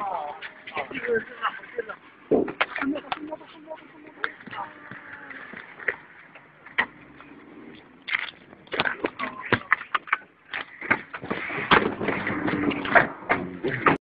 哦，这个是哪个的？